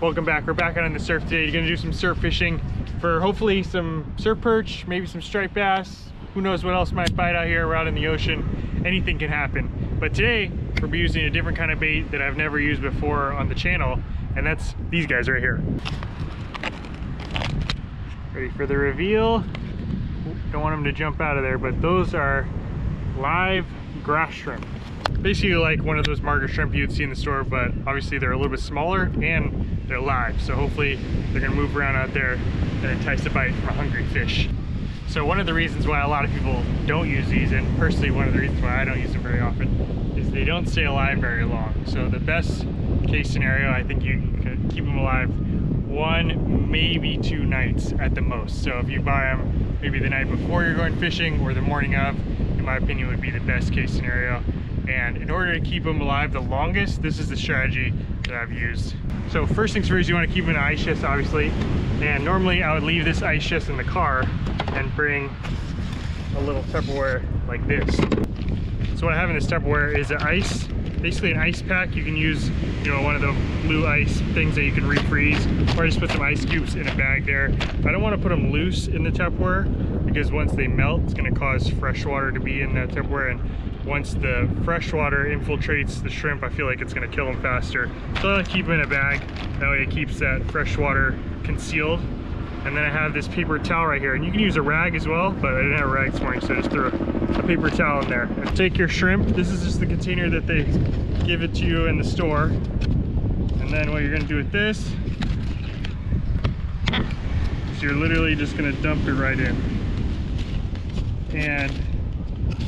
welcome back. We're back out on the surf today. You're gonna do some surf fishing for hopefully some surf perch, maybe some striped bass. Who knows what else might bite out here. We're out in the ocean. Anything can happen. But today, we're using a different kind of bait that I've never used before on the channel, and that's these guys right here. Ready for the reveal? Don't want them to jump out of there, but those are live grass shrimp basically like one of those market shrimp you'd see in the store, but obviously they're a little bit smaller and they're live. So hopefully they're gonna move around out there and entice a bite from a hungry fish. So one of the reasons why a lot of people don't use these, and personally one of the reasons why I don't use them very often, is they don't stay alive very long. So the best case scenario, I think you can keep them alive one, maybe two nights at the most. So if you buy them maybe the night before you're going fishing or the morning of, in my opinion would be the best case scenario. And in order to keep them alive the longest, this is the strategy that I've used. So first things first, you want to keep an ice chest, obviously. And normally I would leave this ice chest in the car and bring a little Tupperware like this. So what I have in this Tupperware is an ice, basically an ice pack. You can use, you know, one of the blue ice things that you can refreeze, or just put some ice cubes in a bag there. I don't want to put them loose in the Tupperware because once they melt, it's going to cause fresh water to be in that Tupperware. And once the fresh water infiltrates the shrimp, I feel like it's gonna kill them faster. So I keep them in a bag. That way it keeps that fresh water concealed. And then I have this paper towel right here. And you can use a rag as well, but I didn't have a rag this morning, so I just threw a, a paper towel in there. And take your shrimp. This is just the container that they give it to you in the store. And then what you're gonna do with this, is you're literally just gonna dump it right in. And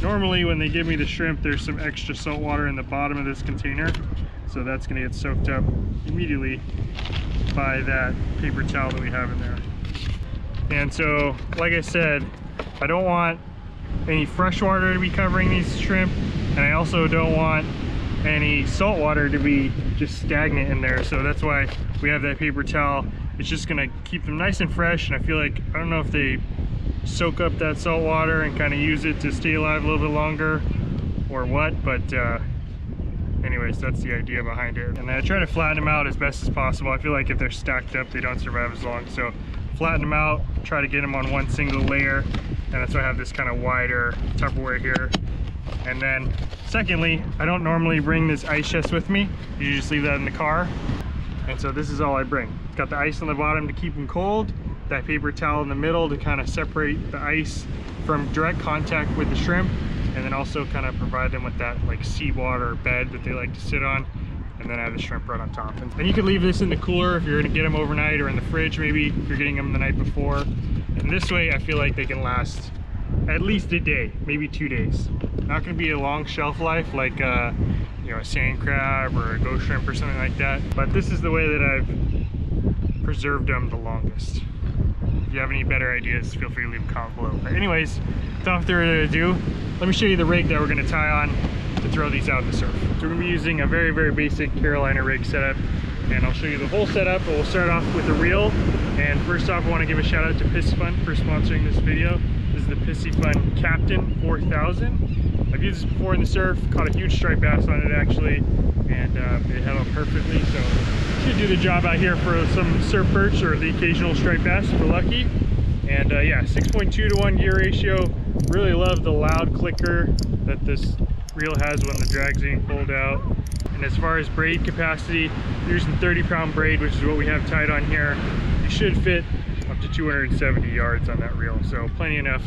Normally when they give me the shrimp, there's some extra salt water in the bottom of this container. So that's gonna get soaked up immediately by that paper towel that we have in there. And so, like I said, I don't want any fresh water to be covering these shrimp, and I also don't want any salt water to be just stagnant in there. So that's why we have that paper towel. It's just gonna keep them nice and fresh, and I feel like, I don't know if they soak up that salt water and kind of use it to stay alive a little bit longer or what but uh, anyways that's the idea behind it. And then I try to flatten them out as best as possible. I feel like if they're stacked up they don't survive as long. So flatten them out try to get them on one single layer and that's why I have this kind of wider Tupperware here. And then secondly I don't normally bring this ice chest with me. You just leave that in the car. And so this is all I bring. It's got the ice on the bottom to keep them cold that paper towel in the middle to kind of separate the ice from direct contact with the shrimp and then also kind of provide them with that like seawater bed that they like to sit on and then have the shrimp right on top. And, and you can leave this in the cooler if you're gonna get them overnight or in the fridge maybe if you're getting them the night before. And this way I feel like they can last at least a day, maybe two days. Not gonna be a long shelf life like uh, you know, a sand crab or a ghost shrimp or something like that. But this is the way that I've preserved them the longest. If you have any better ideas, feel free to leave a comment below. But anyways, without further ado, let me show you the rig that we're gonna tie on to throw these out in the surf. So we're gonna be using a very, very basic Carolina rig setup and I'll show you the whole setup, but we'll start off with the reel. And first off, I wanna give a shout out to Piscifun for sponsoring this video. This is the Piscifun Captain 4000. I've used this before in the surf, caught a huge striped bass on it actually, and uh, it held up perfectly. So should do the job out here for some surf perch or the occasional striped bass if we're lucky. And uh, yeah, 6.2 to 1 gear ratio. Really love the loud clicker that this reel has when the drag's being pulled out. And as far as braid capacity, using 30 pound braid, which is what we have tied on here, you should fit up to 270 yards on that reel. So plenty enough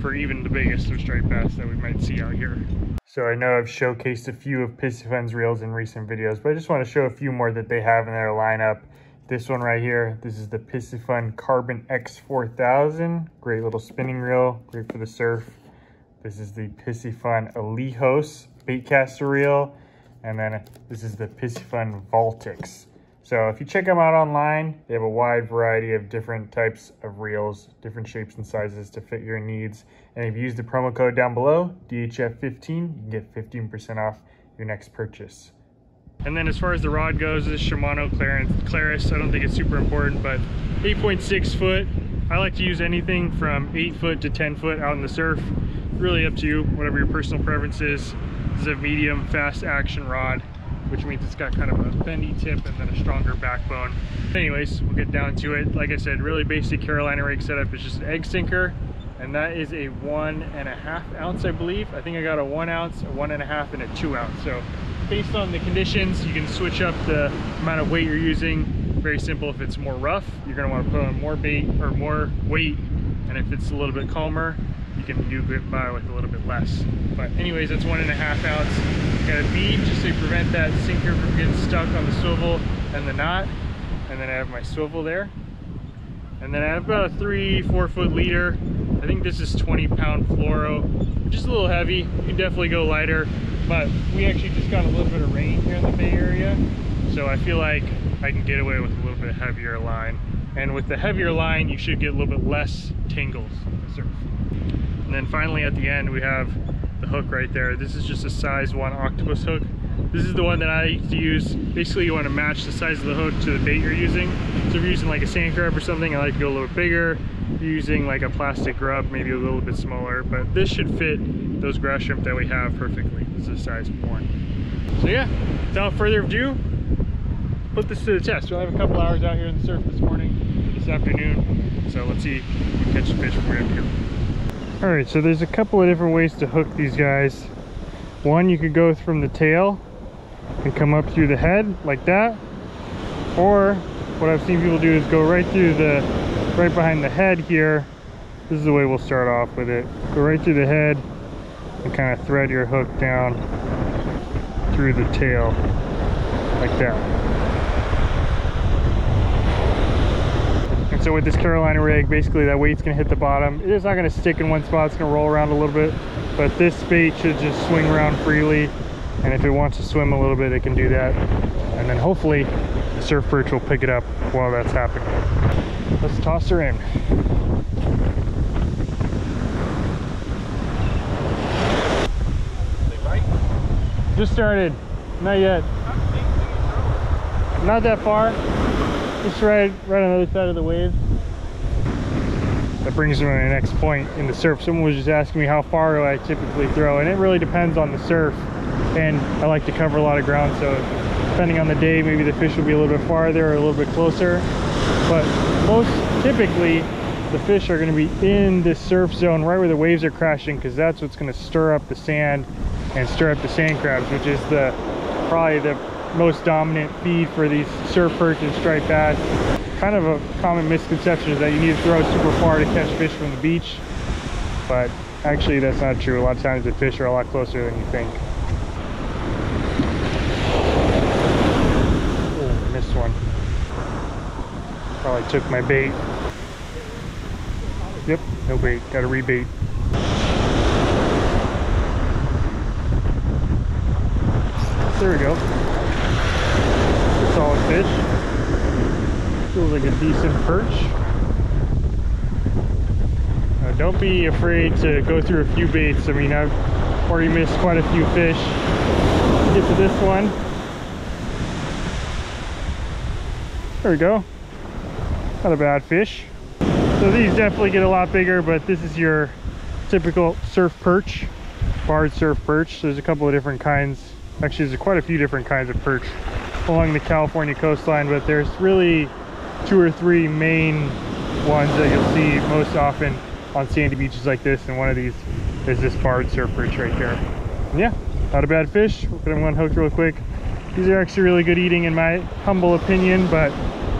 for even the biggest of striped bass that we might see out here. So I know I've showcased a few of Piscifun's reels in recent videos, but I just want to show a few more that they have in their lineup. This one right here, this is the Piscifun Carbon X4000. Great little spinning reel, great for the surf. This is the Piscifun Alijoz baitcaster reel. And then this is the Piscifun Voltix. So if you check them out online, they have a wide variety of different types of reels, different shapes and sizes to fit your needs. And if you use the promo code down below, DHF15, you can get 15% off your next purchase. And then as far as the rod goes, this Shimano Claris, I don't think it's super important, but 8.6 foot. I like to use anything from 8 foot to 10 foot out in the surf. Really up to you, whatever your personal preference is. This is a medium fast action rod which means it's got kind of a bendy tip and then a stronger backbone. Anyways, we'll get down to it. Like I said, really basic Carolina rig setup is just an egg sinker, and that is a one and a half ounce, I believe. I think I got a one ounce, a one and a half, and a two ounce. So based on the conditions, you can switch up the amount of weight you're using. Very simple, if it's more rough, you're gonna wanna put on more bait or more weight, and if it's a little bit calmer, you can do get by with a little bit less. But anyways, that's one and a half ounce. Got a bead just to prevent that sinker from getting stuck on the swivel and the knot. And then I have my swivel there. And then I have about a three, four foot leader. I think this is 20 pound fluoro, which is a little heavy. You can definitely go lighter, but we actually just got a little bit of rain here in the Bay Area. So I feel like I can get away with a little bit heavier line. And with the heavier line, you should get a little bit less tingles in the surf. And then finally at the end, we have the hook right there. This is just a size one octopus hook. This is the one that I like to use. Basically, you want to match the size of the hook to the bait you're using. So if you're using like a sand crab or something, I like to go a little bigger. If you're using like a plastic grub, maybe a little bit smaller, but this should fit those grass shrimp that we have perfectly. This is a size one. So yeah, without further ado, put this to the test. We'll have a couple hours out here in the surf this morning, this afternoon. So let's see if we catch fish around here. All right, so there's a couple of different ways to hook these guys. One, you could go from the tail and come up through the head like that. Or what I've seen people do is go right through the, right behind the head here. This is the way we'll start off with it. Go right through the head and kind of thread your hook down through the tail like that. So with this Carolina rig, basically that weight's gonna hit the bottom. It is not gonna stick in one spot, it's gonna roll around a little bit, but this bait should just swing around freely. And if it wants to swim a little bit, it can do that. And then hopefully the surf perch will pick it up while that's happening. Let's toss her in. Just started, not yet. Not that far. Just right, right on the other side of the wave. That brings me to my next point in the surf. Someone was just asking me how far do I typically throw, and it really depends on the surf. And I like to cover a lot of ground, so depending on the day, maybe the fish will be a little bit farther or a little bit closer. But most typically, the fish are going to be in this surf zone right where the waves are crashing, because that's what's going to stir up the sand and stir up the sand crabs, which is the probably the most dominant feed for these surf perch and striped bass. Kind of a common misconception is that you need to throw super far to catch fish from the beach, but actually that's not true. A lot of times the fish are a lot closer than you think. Oh, missed one. Probably took my bait. Yep, no bait. Got to rebait. There we go. Fish. Feels like a decent perch. Now, don't be afraid to go through a few baits. I mean, I've already missed quite a few fish. Get to this one. There we go. Not a bad fish. So these definitely get a lot bigger, but this is your typical surf perch, barred surf perch. There's a couple of different kinds actually there's quite a few different kinds of perch along the California coastline but there's really two or three main ones that you'll see most often on sandy beaches like this and one of these is this barred surf perch right here and yeah not a bad fish we'll put them on hook real quick these are actually really good eating in my humble opinion but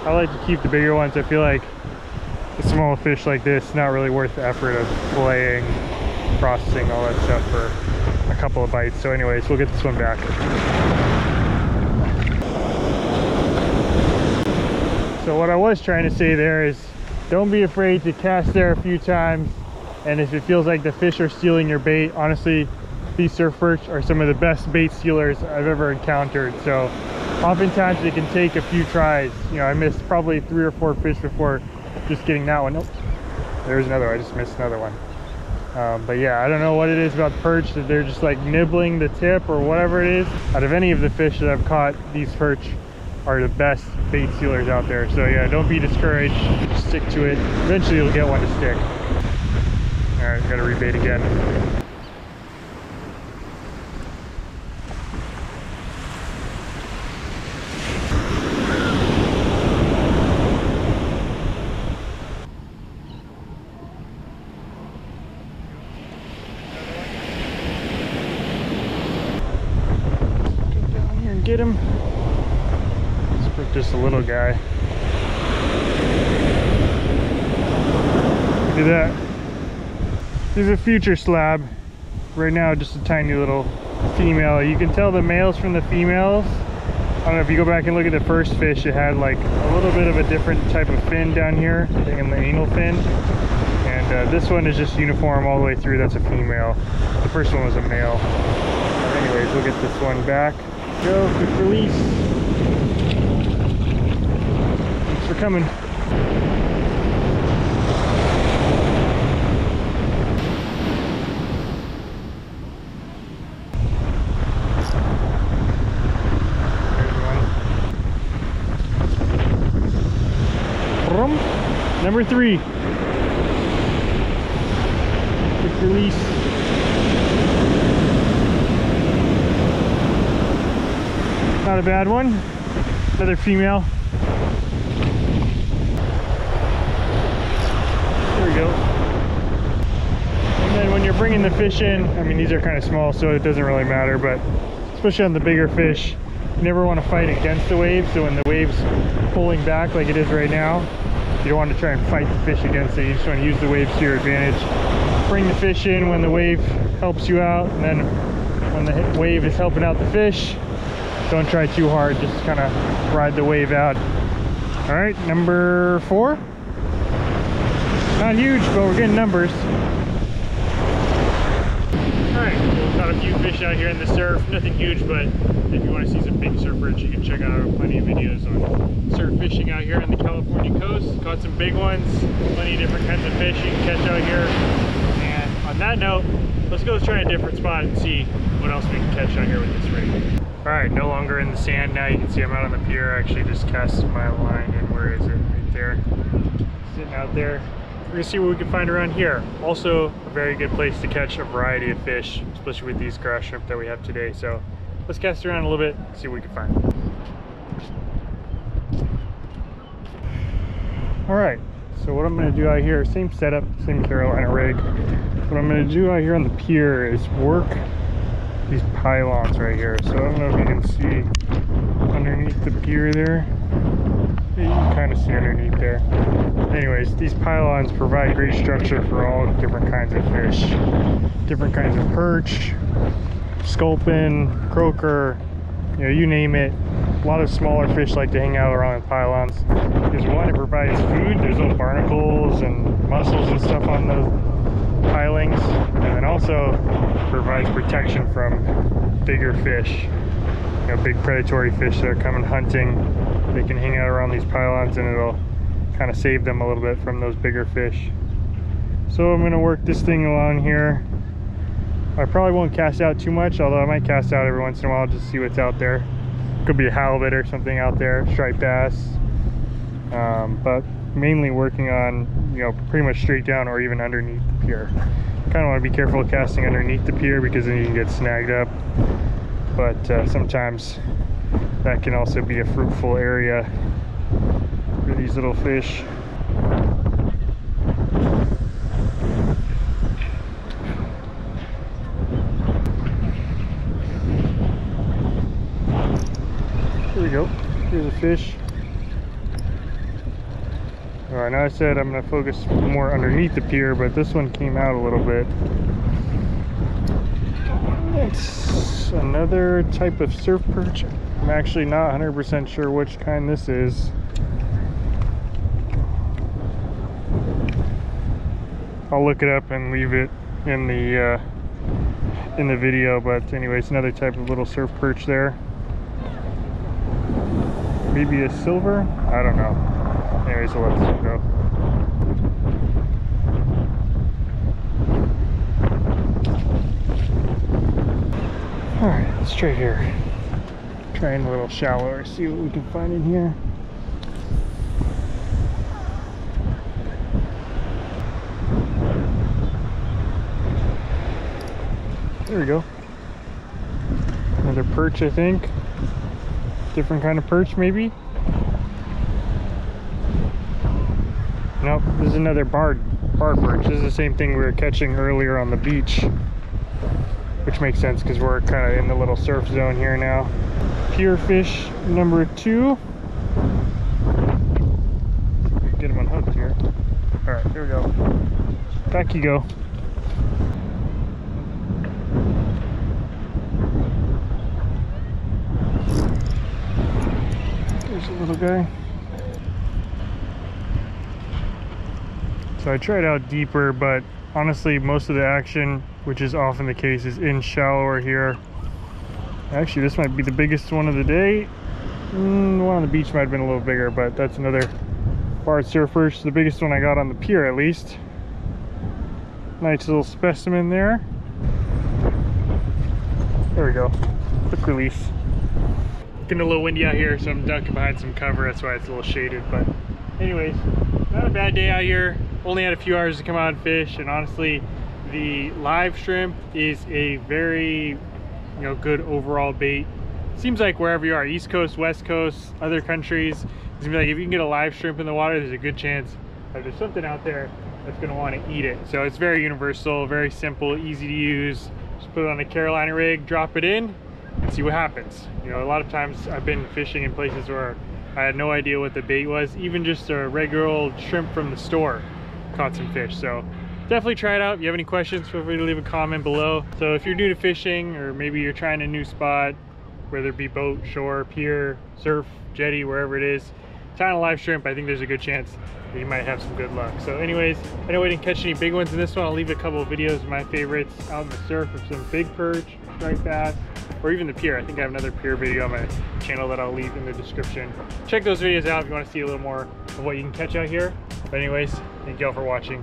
I like to keep the bigger ones I feel like a small fish like this not really worth the effort of filleting processing all that stuff for a couple of bites. So anyways, we'll get this one back. So what I was trying to say there is don't be afraid to cast there a few times. And if it feels like the fish are stealing your bait, honestly, these surf perch are some of the best bait stealers I've ever encountered. So oftentimes it can take a few tries. You know, I missed probably three or four fish before just getting that one. There's another one. I just missed another one. Um, but yeah, I don't know what it is about perch that they're just like nibbling the tip or whatever it is. Out of any of the fish that I've caught, these perch are the best bait sealers out there. So yeah, don't be discouraged. Stick to it. Eventually you'll get one to stick. All right, gotta rebait again. get him little guy. Look at that. This is a future slab. Right now, just a tiny little female. You can tell the males from the females. I don't know if you go back and look at the first fish, it had like a little bit of a different type of fin down here, in the anal fin. And uh, this one is just uniform all the way through. That's a female. The first one was a male. Anyways, we'll get this one back. Go, release. For coming. Number three. Quick release. Not a bad one. Another female. There we go. And then when you're bringing the fish in, I mean, these are kind of small, so it doesn't really matter, but especially on the bigger fish, you never want to fight against the waves. So when the wave's pulling back like it is right now, you don't want to try and fight the fish against it. You just want to use the waves to your advantage. Bring the fish in when the wave helps you out, and then when the wave is helping out the fish, don't try too hard. Just kind of ride the wave out. All right, number four. Not huge, but we're getting numbers. Alright, got a few fish out here in the surf. Nothing huge, but if you want to see some big surfers, you can check out plenty of videos on surf fishing out here on the California coast. Caught some big ones, plenty of different kinds of fish you can catch out here. And on that note, let's go try a different spot and see what else we can catch out here with this rig. Alright, no longer in the sand now. You can see I'm out on the pier. I actually just cast my line and where is it? Right there. Sitting out there we're gonna see what we can find around here. Also, a very good place to catch a variety of fish, especially with these grass shrimp that we have today. So let's cast around a little bit, see what we can find. All right, so what I'm gonna do out here, same setup, same Carolina rig. What I'm gonna do out here on the pier is work these pylons right here. So I don't know if you can see underneath the pier there. You can kind of see underneath there anyways, these pylons provide great structure for all different kinds of fish. Different kinds of perch, sculpin, croaker, you know, you name it. A lot of smaller fish like to hang out around the pylons. Because one, it provides food. There's little barnacles and mussels and stuff on those pilings. And then also provides protection from bigger fish. You know, big predatory fish that are coming hunting. They can hang out around these pylons and it'll kind of save them a little bit from those bigger fish. So I'm gonna work this thing along here. I probably won't cast out too much, although I might cast out every once in a while just to see what's out there. Could be a halibut or something out there, striped bass. Um, but mainly working on, you know, pretty much straight down or even underneath the pier. Kind of want to be careful casting underneath the pier because then you can get snagged up. But uh, sometimes that can also be a fruitful area for these little fish. Here we go. Here's a fish. Alright, now I said I'm going to focus more underneath the pier, but this one came out a little bit. It's another type of surf perch. I'm actually not 100% sure which kind this is. I'll look it up and leave it in the uh, in the video but anyways another type of little surf perch there. Maybe a silver? I don't know. Anyways so let's go. All right try here trying a little shallower see what we can find in here There we go. Another perch, I think. Different kind of perch, maybe. Nope, this is another bar, bar perch. This is the same thing we were catching earlier on the beach. Which makes sense because we're kind of in the little surf zone here now pure fish number two. Get him unhooked here. All right, here we go. Back you go. There's a little guy. So I tried out deeper, but honestly, most of the action, which is often the case, is in shallower here. Actually, this might be the biggest one of the day. Mm, one on the beach might have been a little bigger, but that's another barred surfers. The biggest one I got on the pier, at least. Nice little specimen there. There we go. Quick release. Getting a little windy out here, so I'm ducking behind some cover. That's why it's a little shaded. But anyways, not a bad day out here. Only had a few hours to come out and fish. And honestly, the live shrimp is a very, you know, good overall bait. Seems like wherever you are, East Coast, West Coast, other countries, it's gonna be like if you can get a live shrimp in the water, there's a good chance that there's something out there that's gonna want to eat it. So it's very universal, very simple, easy to use. Just put it on a Carolina rig, drop it in, and see what happens. You know, a lot of times I've been fishing in places where I had no idea what the bait was. Even just a regular old shrimp from the store caught some fish. So definitely try it out. If you have any questions, feel free to leave a comment below. So if you're new to fishing or maybe you're trying a new spot, whether it be boat, shore, pier, surf, jetty, wherever it is, tying a live shrimp, I think there's a good chance that you might have some good luck. So anyways, I know we didn't catch any big ones in this one. I'll leave a couple of videos of my favorites out in the surf of some big perch, striped bass, or even the pier. I think I have another pier video on my channel that I'll leave in the description. Check those videos out if you want to see a little more of what you can catch out here. But anyways, thank you all for watching.